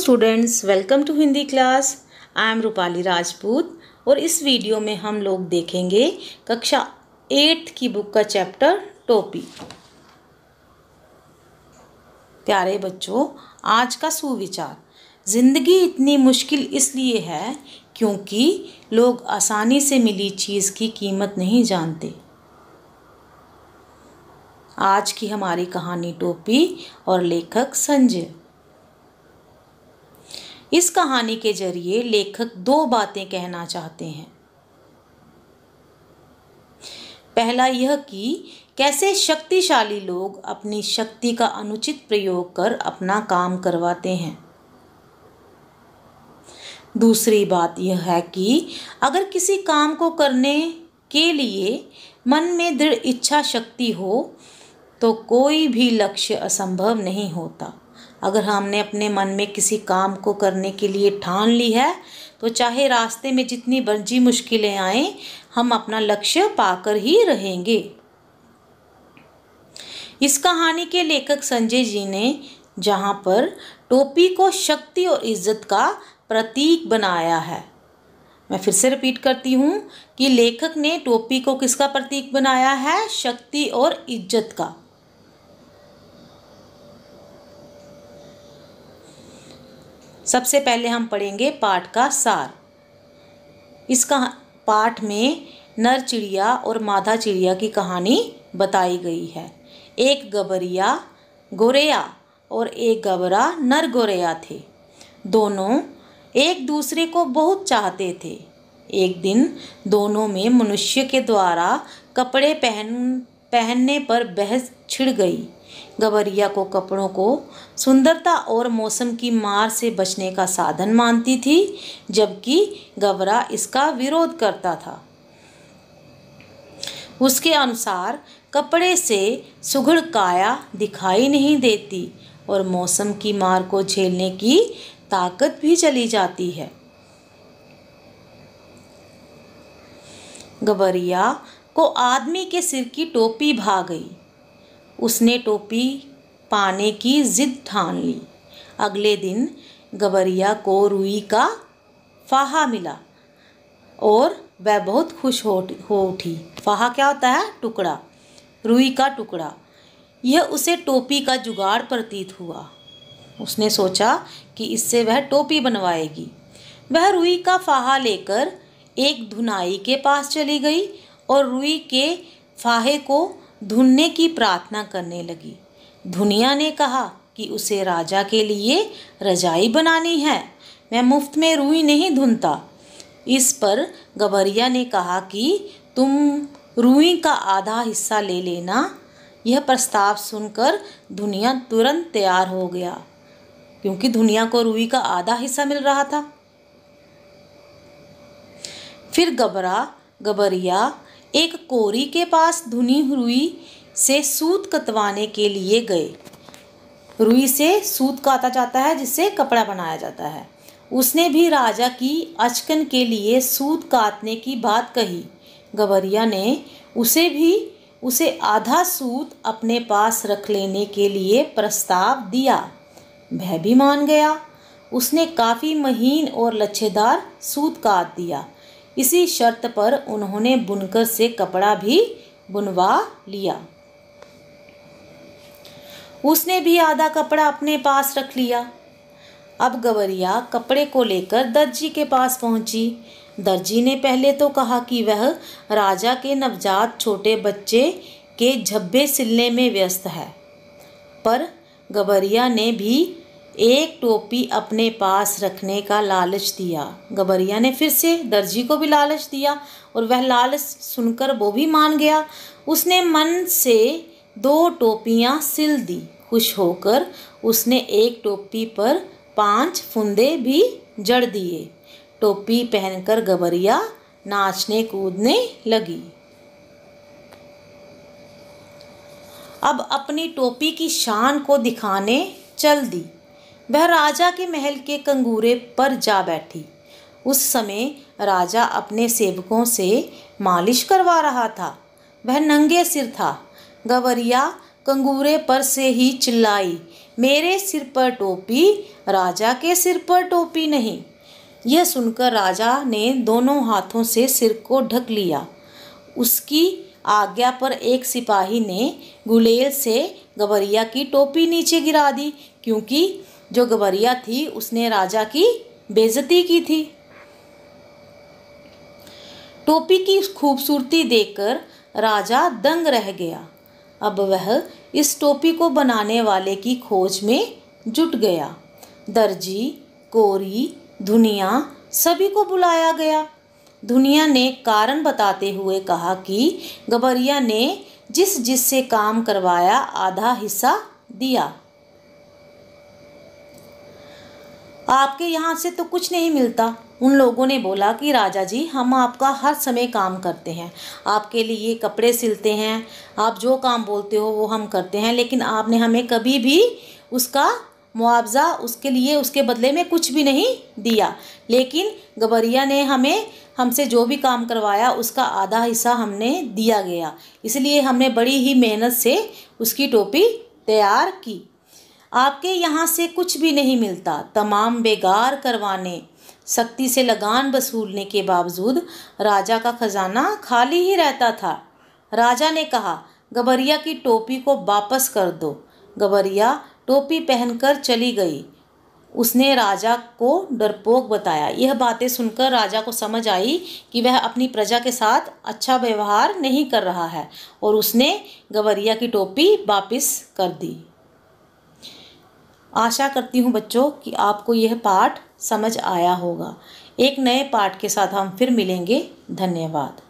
Students welcome to Hindi class I am Rupali Rajput और इस video में हम लोग देखेंगे कक्षा एट्थ की बुक का चैप्टर टोपी। प्यारे बच्चों, आज का सुविचार। ज़िंदगी इतनी मुश्किल इसलिए है क्योंकि लोग आसानी से मिली चीज़ की कीमत नहीं जानते। आज की हमारी कहानी टोपी और लेखक संजय। इस कहानी के ज़रिए लेखक दो बातें कहना चाहते हैं। पहला यह कि कैसे शक्तिशाली लोग अपनी शक्ति का अनुचित प्रयोग कर अपना काम करवाते हैं। दूसरी बात यह है कि अगर किसी काम को करने के लिए मन में दृढ़ इच्छा शक्ति हो तो कोई भी लक्ष्य असंभव नहीं होता। अगर हमने अपने मन में किसी काम को करने के लिए ठान ली है तो चाहे रास्ते में जितनी बर्जी मुश्किलें आए, हम अपना लक्ष्य पाकर ही रहेंगे। इस कहानी के लेखक संजय जी ने जहाँ पर टोपी को शक्ति और इज़्ज़त का प्रतीक बनाया है। मैं फिर से रिपीट करती हूँ कि लेखक ने टोपी को किसका प्रतीक बनाया है? शक्ति और इज़्ज़त का। सबसे पहले हम पढ़ेंगे पाठ का सार। इसका पाठ में नर चिड़िया और मादा चिड़िया की कहानी बताई गई है। एक गबरिया गोरेया और एक गबरा नर गोरेया थे। दोनों एक दूसरे को बहुत चाहते थे। एक दिन दोनों में मनुष्य के द्वारा कपड़े पहन, पहनने पर बहस छिड़ गई। गवरिया को, कपड़ों को सुंदरता और मौसम की मार से बचने का साधन मानती थी, जबकि गवरा इसका विरोध करता था। उसके अनुसार कपड़े से सुघड़ काया दिखाई नहीं देती और मौसम की मार को झेलने की ताकत भी चली जाती है। गबरिया को आदमी के सिर की टोपी भा गई। उसने टोपी पाने की जिद ठान ली। अगले दिन गबरिया को रुई का फाहा मिला और वह बहुत खुश हो हो उठी। फाहा क्या होता है? टुकड़ा। रुई का टुकड़ा। यह उसे टोपी का जुगाड़ प्रतीत हुआ। उसने सोचा कि इससे वह टोपी बनवाएगी। वह रुई का फाहा लेकर एक धुनाई के पास चली गई और रुई के फाहे को धुनने की प्रार्थना करने लगी। धुनिया ने कहा कि उसे राजा के लिए रजाई बनानी है। मैं मुफ़्त में रुई नहीं धुनता इस पर गबरिया ने कहा कि तुम रुई का आधा हिस्सा ले लेना। यह प्रस्ताव सुनकर दुनिया तुरंत तैयार हो गया, क्योंकि दुनिया को रुई का आधा हिस्सा मिल रहा था। फिर गबरा, गबरिया एक कोरी के पास धुनी रुई से सूत कतवाने के लिए गए। रुई से सूत काता जाता है, जिससे कपड़ा बनाया जाता है। उसने भी राजा की अचकन के लिए सूत काटने की बात कही। गवरिया ने उसे भी, उसे आधा सूत अपने पास रख लेने के लिए प्रस्ताव दिया। वह भी मान गया। उसने काफ़ी महीन और लच्छेदार सूत काट दिया। इसी शर्त पर उन्होंने बुनकर से कपड़ा भी बुनवा लिया। उसने भी आधा कपड़ा अपने पास रख लिया। अब गवरिया कपड़े को लेकर दर्जी के पास पहुँची। दर्जी ने पहले तो कहा कि वह राजा के नवजात छोटे बच्चे के झब्बे सिलने में व्यस्त है। पर गबरिया ने भी एक टोपी अपने पास रखने का लालच दिया। गबरिया ने फिर से दर्जी को भी लालच दिया और वह लालच सुनकर वो भी मान गया। उसने मन से दो टोपियाँ सिल दी। खुश होकर उसने एक टोपी पर पाँच फुंदे भी जड़ दिए। टोपी पहनकर गबरिया नाचने कूदने लगी। अब अपनी टोपी की शान को दिखाने चल दी। वह राजा के महल के कंगूरे पर जा बैठी। उस समय राजा अपने सेवकों से मालिश करवा रहा था। वह नंगे सिर था। गवरिया कंगूरे पर से ही चिल्लाई, मेरे सिर पर टोपी, राजा के सिर पर टोपी नहीं। यह सुनकर राजा ने दोनों हाथों से सिर को ढक लिया। उसकी आज्ञा पर एक सिपाही ने गुलेल से गवरिया की टोपी नीचे गिरा दी, क्योंकि जो गवरिया थी, उसने राजा की बेजती की थी। टोपी की खूबसूरती देखकर राजा दंग रह गया। अब वह इस टोपी को बनाने वाले की खोज में जुट गया। दर्जी, कोरी, धुनिया सभी को बुलाया गया। धुनिया ने कारण बताते हुए कहा कि गबरिया ने जिस जिससे काम करवाया, आधा हिस्सा दिया। आपके यहाँ से तो कुछ नहीं मिलता। उन लोगों ने बोला कि, राजा जी, हम आपका हर समय काम करते हैं। आपके लिए कपड़े सिलते हैं। आप जो काम बोलते हो, वो हम करते हैं। लेकिन आपने हमें कभी भी उसका मुआवजा, उसके लिए, उसके बदले में कुछ भी नहीं दिया। लेकिन गबरिया ने हमें, हमसे जो भी काम करवाया, उसका आधा हिस्सा हमने दिया गया। इसलिए हमने बड़ी ही मेहनत से उसकी टोपी तैयार की। आपके यहाँ से कुछ भी नहीं मिलता। तमाम बेगार करवाने, सख्ती से लगान वसूलने के बावजूद राजा का खजाना खाली ही रहता था। राजा ने कहा, गबरिया की टोपी को वापस कर दो। गबरिया टोपी पहनकर चली गई। उसने राजा को डरपोक बताया। यह बातें सुनकर राजा को समझ आई कि वह अपनी प्रजा के साथ अच्छा व्यवहार नहीं कर रहा है और उसने गवरिया की टोपी वापस कर दी। आशा करती हूँ बच्चों कि आपको यह पाठ समझ आया होगा। एक नए पाठ के साथ हम फिर मिलेंगे। धन्यवाद।